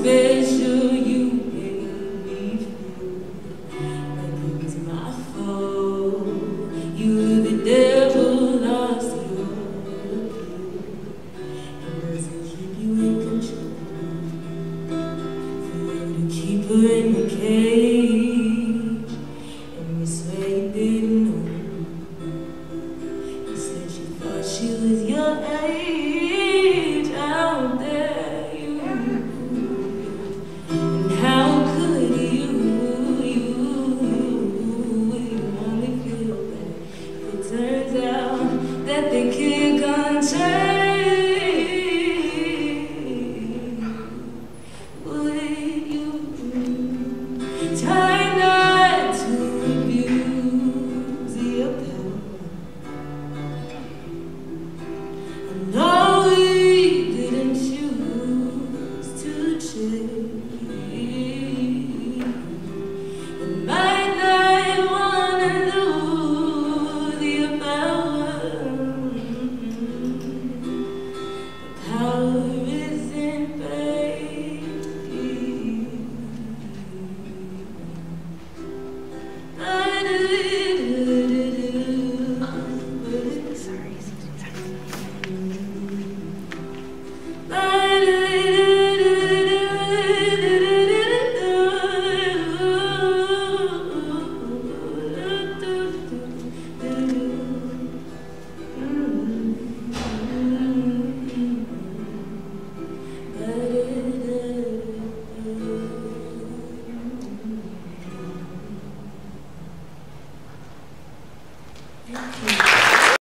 special you made me feel. Like it was my fault. You, the devil, lost your appeal. It doesn't keep you in control. You to keep her in the cage. And we swear you didn't know. You said she thought she was your age. that they kick until Thank you.